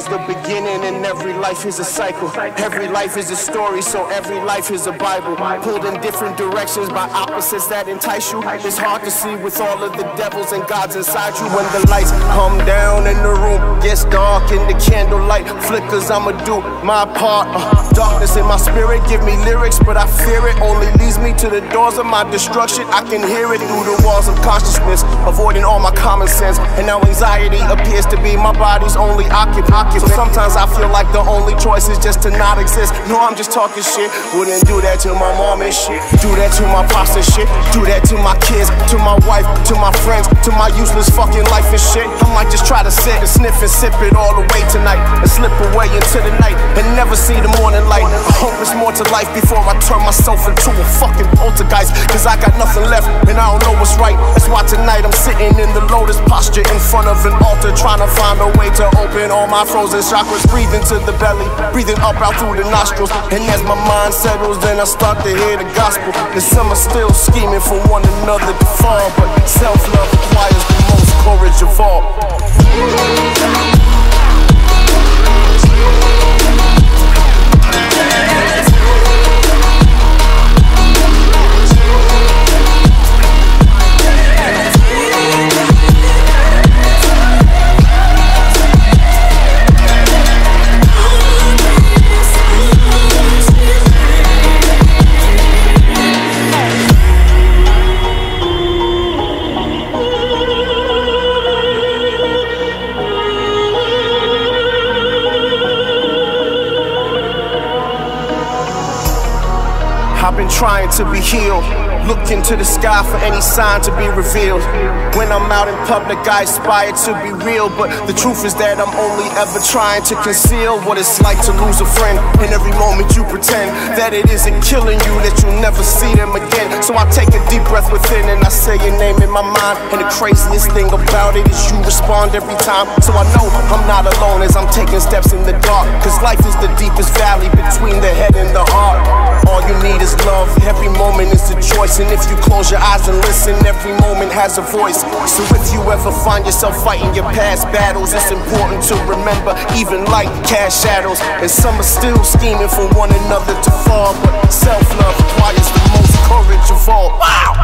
is the beginning, and every life is a cycle. Every life is a story, so every life is a Bible. Pulled in different directions by opposites that entice you. It's hard to see with all of the devils and gods inside you. When the lights come down and the room gets dark and the candlelight flickers, I'ma do my part. Uh, darkness in my spirit, give me lyrics, but I fear it. Only leads me to the doors of my destruction. I can hear it through the walls of consciousness, avoiding all my common sense. And now anxiety appears to be my body's only occupant. So sometimes I feel like the only choice is just to not exist. No, I'm just talking shit. Wouldn't do that to my mom and shit. Do that to my pops and shit. Do that to my kids, to my wife, to my friends, to my useless fucking life and shit. I might just try to sit and sniff and sip it all away tonight and slip away into the night and never see the morning light. I hope it's more to life before I turn myself into a fucking poltergeist. Cause I got nothing left and I don't know what's right. That's why tonight I'm sitting in the lotus posture in front of an altar, trying to find a way to open all my frozen chakras. breathing to the belly, breathing up out through the nostrils. And as my mind settles, then I start to hear the gospel. And some are still scheming for one another to fall, but to be healed. Look into the sky for any sign to be revealed. When I'm out in public, I aspire to be real. But the truth is that I'm only ever trying to conceal what it's like to lose a friend. And every moment you pretend that it isn't killing you, that you'll never see them again. So I take a deep breath within and I say your name in my mind. And the craziest thing about it is you respond every time. So I know I'm not alone as I'm taking steps in the dark. Cause life is the deepest valley between the head and the heart. All you need is love. Every moment is a choice. And if you close your eyes and listen, every moment has a voice. So if you ever find yourself fighting your past battles, it's important to remember, even light cast shadows. And some are still scheming for one another to fall. But self love requires the most courage of all. Wow!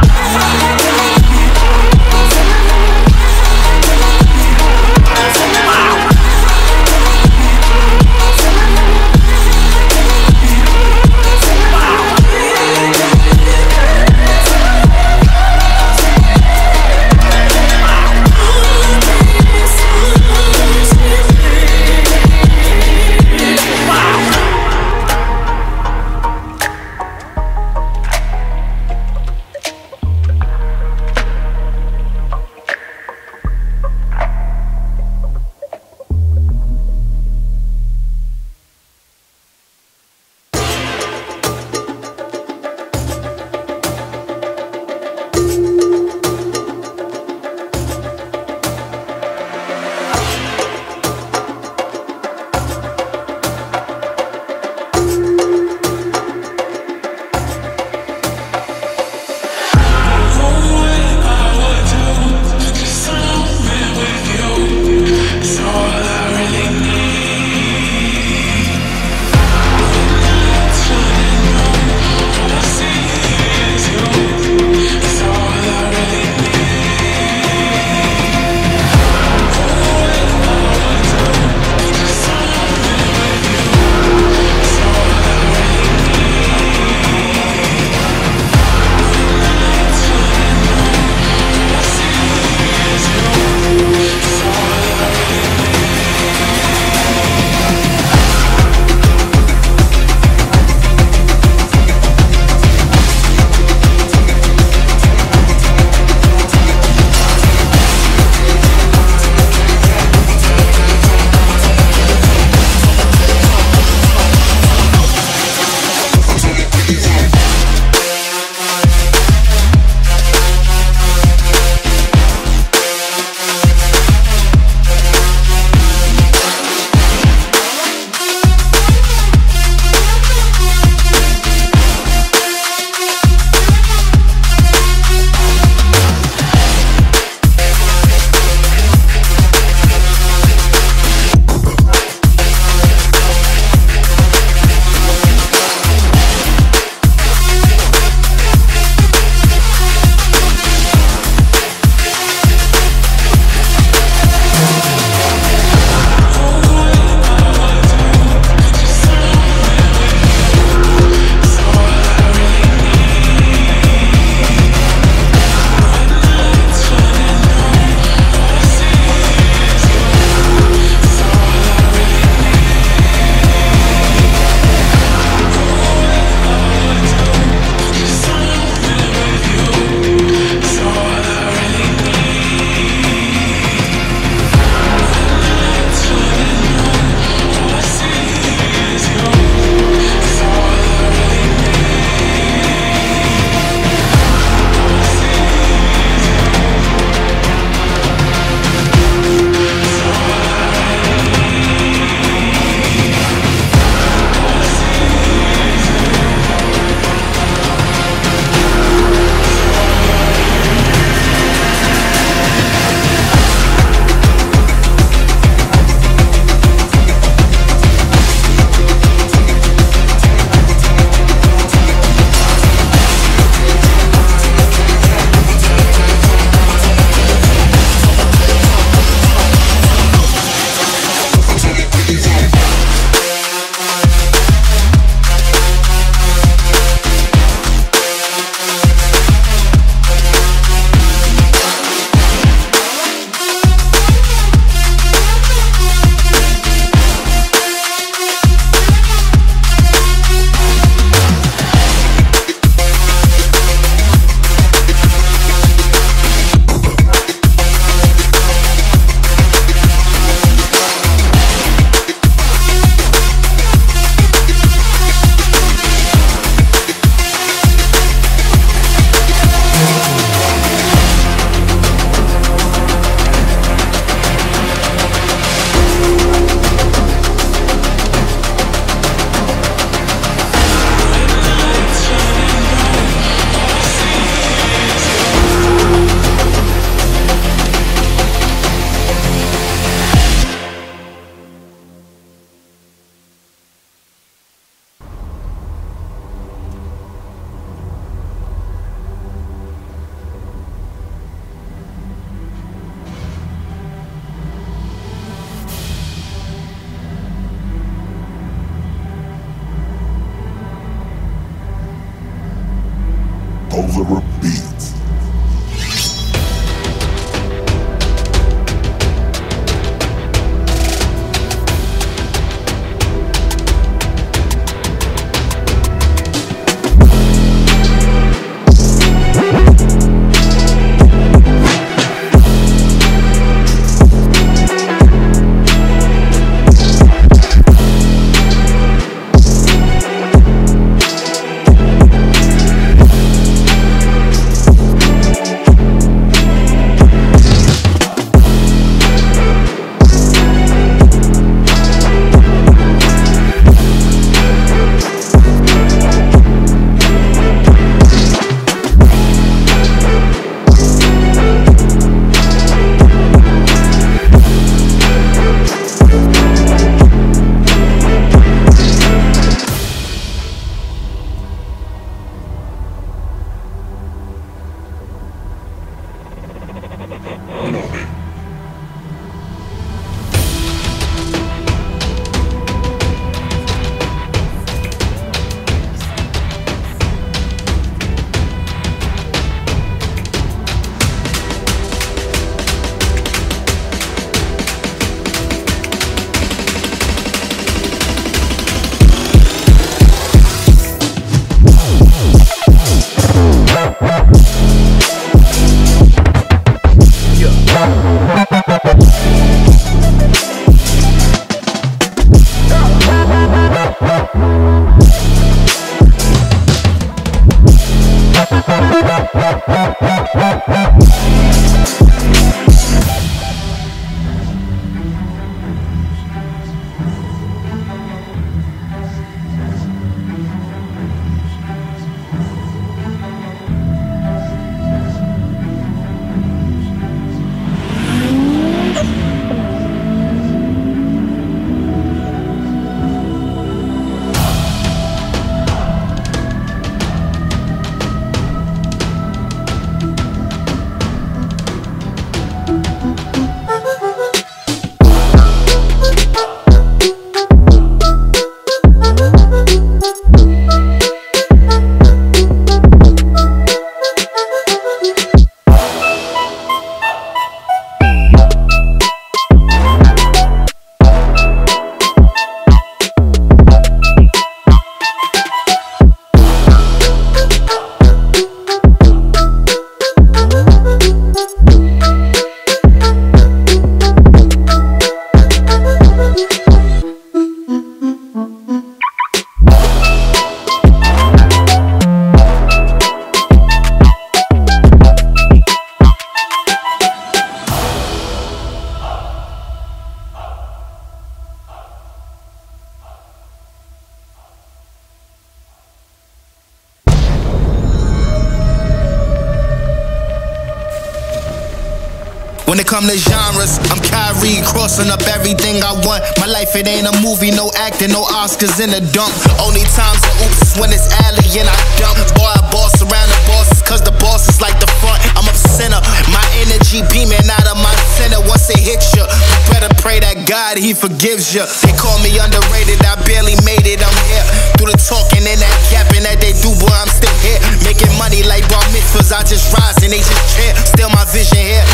Oscars in the dump. Only times I oops is when it's alley and I dump. Boy, I boss around the bosses, cause the boss is like the front. I'm a center, my energy beaming out of my center. Once it hits you, you better pray that God, He forgives you. They call me underrated, I barely made it, I'm here. Through the talking and that capping that they do, boy, I'm still here. Making money like bar mitzvahs, I just rise and they just cheer. Still my vision here,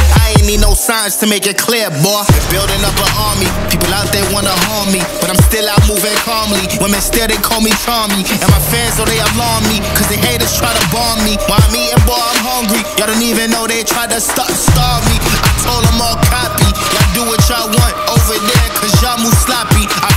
signs to make it clear, boy. Building up an army, people out there wanna harm me, but I'm still out moving calmly. Women still they call me Charmy, and my fans oh they alarm me, cause the haters try to bomb me. While I'm eating, boy, I'm hungry. Y'all don't even know they tried to start starve me. I told them all copy, y'all do what y'all want over there, cause y'all move sloppy. I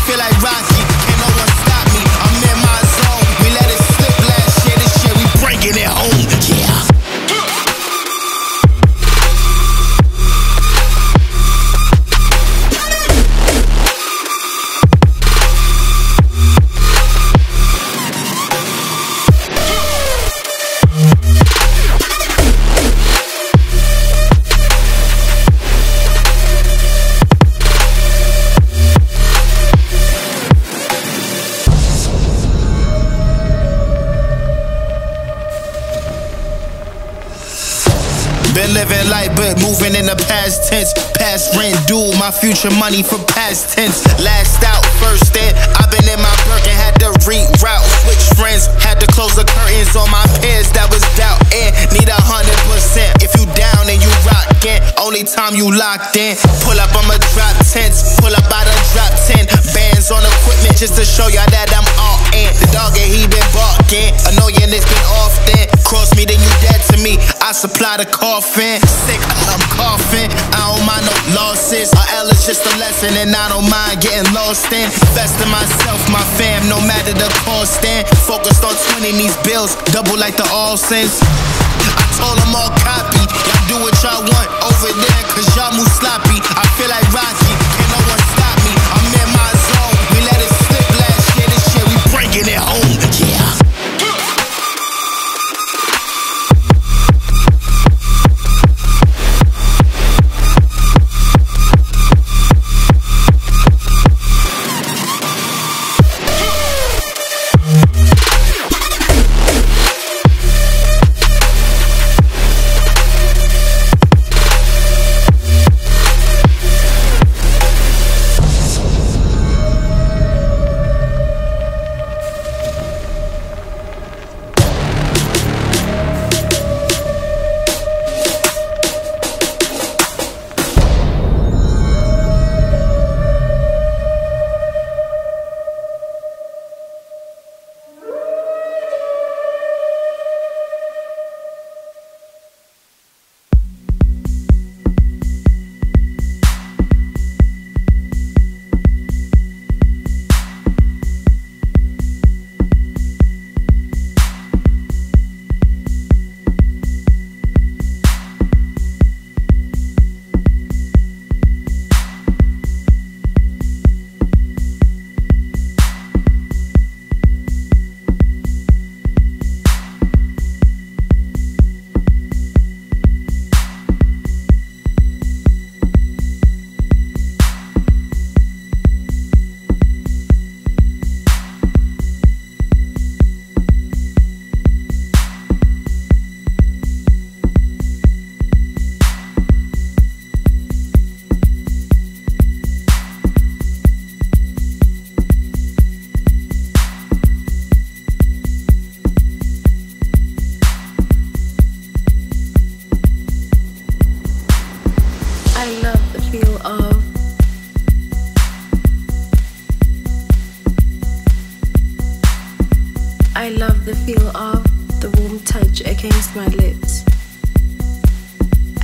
in the past tense. Past rent due, my future money for past tense. Last out, first in. I've been in my Birkin, had to reroute. Switch friends, had to close the curtains on my pants. That was doubt and need a hundred percent. If you doubt time you locked in. Pull up, I'ma drop tents. Pull up, I done drop 10 bands on equipment just to show y'all that I'm all in. The dog and he been barking. Annoying, it's been often. Cross me, then you dead to me. I supply the coffin. Sick, I'm coughing. I don't mind no losses. A L is just a lesson, and I don't mind getting lost in. Invest in myself, my fam, no matter the cost. In. Focused on 20 these bills, double like the all sins. I told them all what y'all want over there, cause y'all move sloppy. I feel like I love the feel of the warm touch against my lips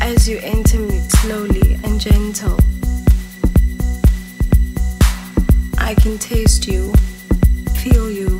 as you enter me slowly and gentle. I can taste you, feel you,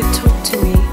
could talk to me.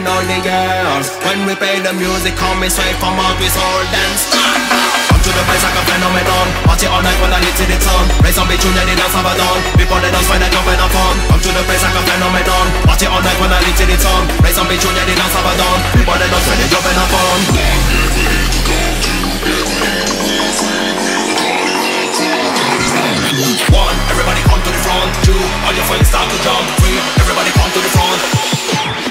taking all the girls. When we play the music, come and sway from out we soul dance Come to the place like a phenomenon. Party all night when I lit to the sun Raise on bitch, you need dance have a done Before the dance, find a jump and a fun Come to the place like a phenomenon. Party all night when I lit to the sun Raise on bitch, you need dance have a done Before the dance, find a jump and a fun One, everybody come to the front. Two, all your friends start to jump. Three,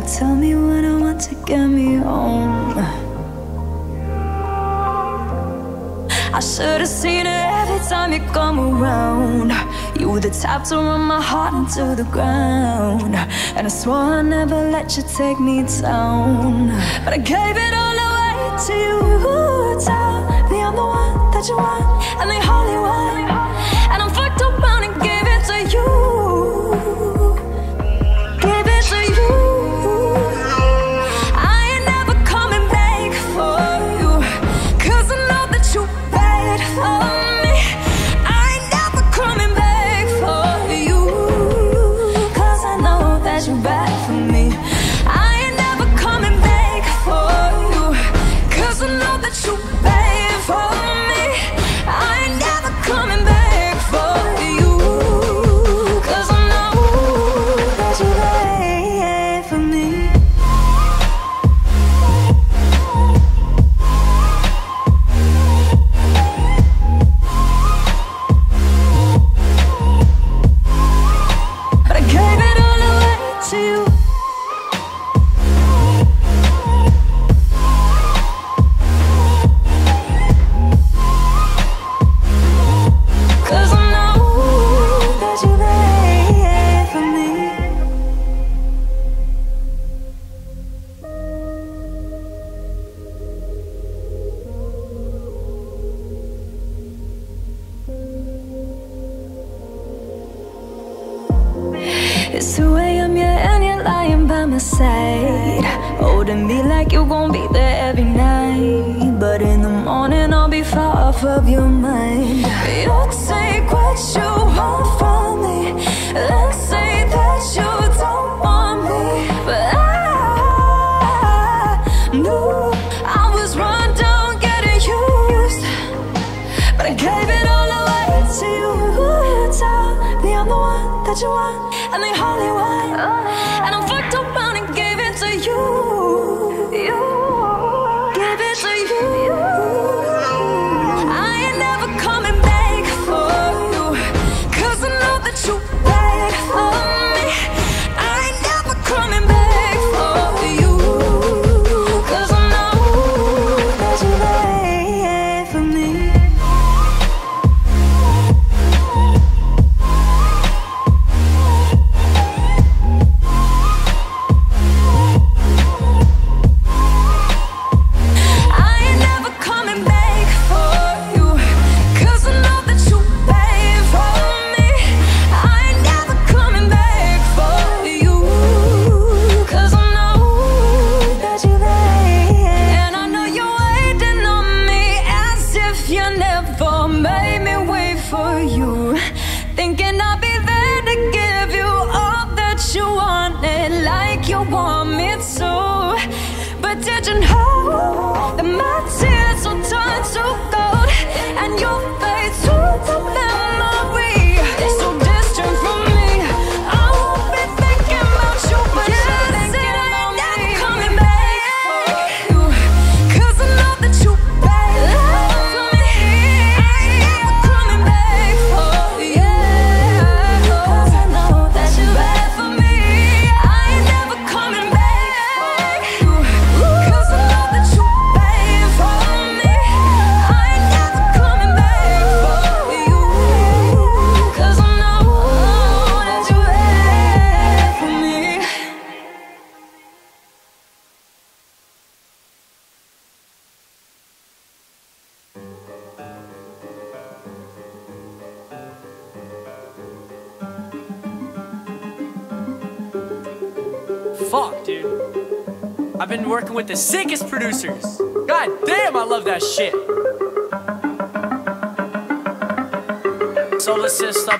to tell me when I want to get me home. I should've seen it every time you come around. You were the type to run my heart into the ground. And I swore I'd never let you take me down. But I gave it all away to you. Tell me I'm the one that you want And the only one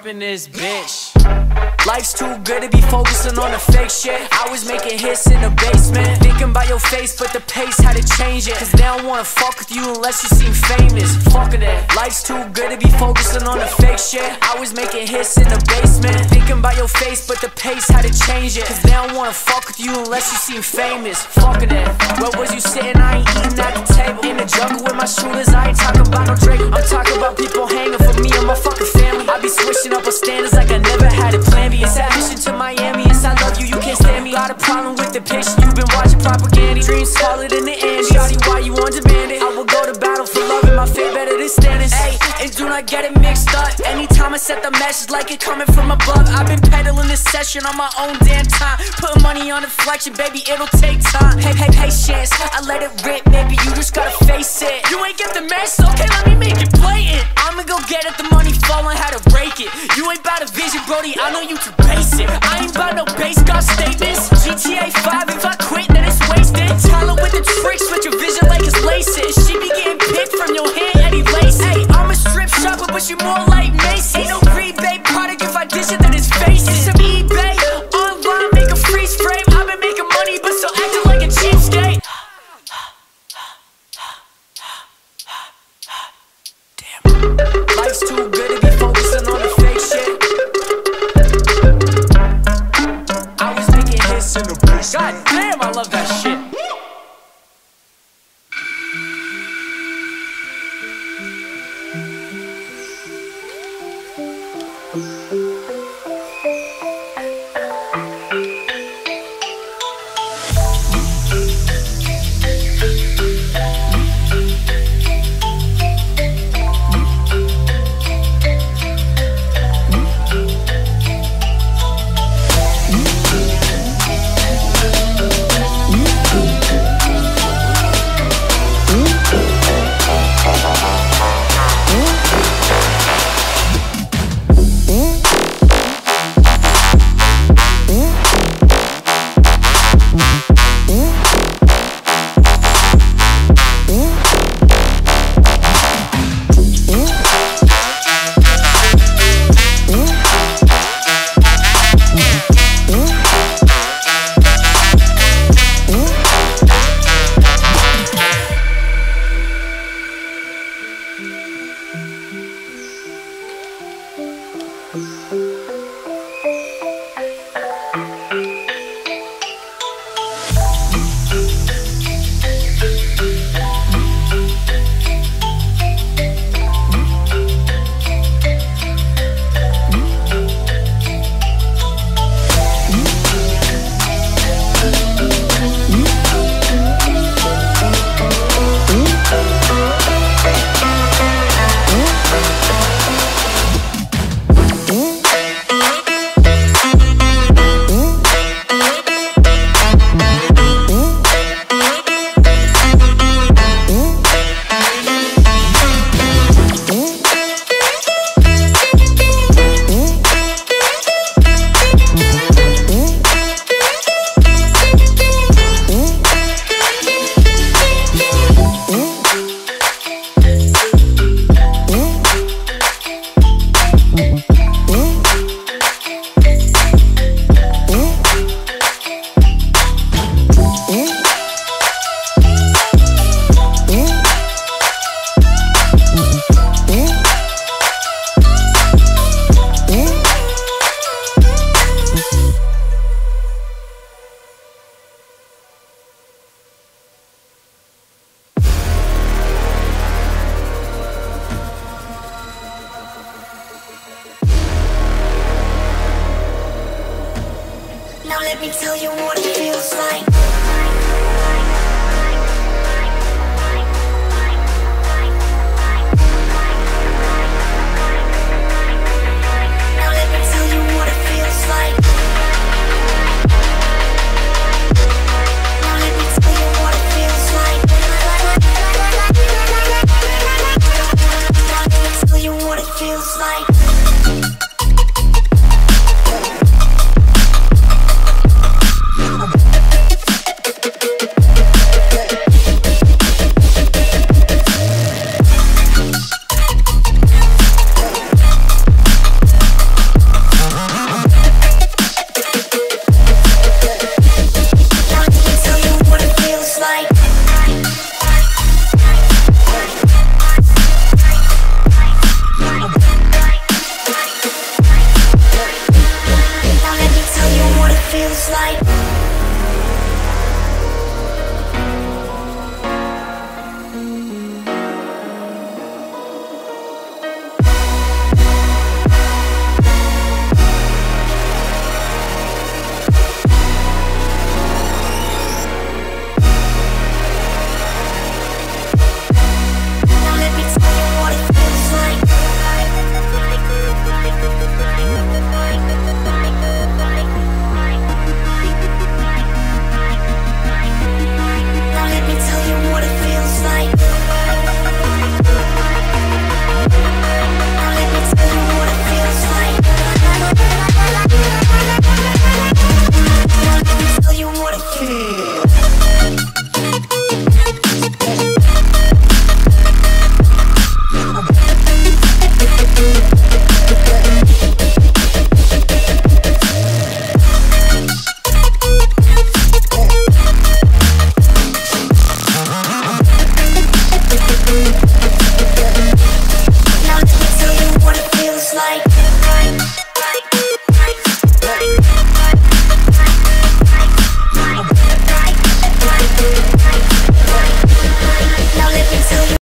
in this bitch. Life's too good to be focusing on the fake shit. I was making hits in the basement. Thinking about your face, but the pace had to change it. Cause they don't wanna fuck with you unless you seem famous. Fuck that. Life's too good to be focusing on the fake shit. I was making hits in the basement. Thinking about your face, but the pace had to change it. Cause they don't wanna fuck with you unless you seem famous. Fuck that. Where was you sitting? I ain't eating at the table. In the jungle with my shooters, I ain't talking about no Drake. I'm talking about people hanging for me and my fucking family. I be switching up on standards like I never had a plan picture. You've been watching propaganda. Dreams smaller than the end. Shawty, why you on demand it? I will go to battle for loving my fate better than Stannis. Hey, and do not get it mixed up. Anytime I set the message like it coming from above. I've been peddling this session on my own damn time. Putting money on inflection, baby, it'll take time. Hey, hey, patience. I let it rip, baby, you just gotta face it. You ain't get the mess, okay, let me make it blatant. I'ma go get it, the money falling, how to break it. You ain't bout Brody, I know you too basic. I ain't bout no base god statements. GTA 5, if I quit, then it's wasted. Tell her with the tricks, with your vision like it's laces. She be getting picked from your hand, Eddie Lace. Hey, I'm a strip shopper, but you more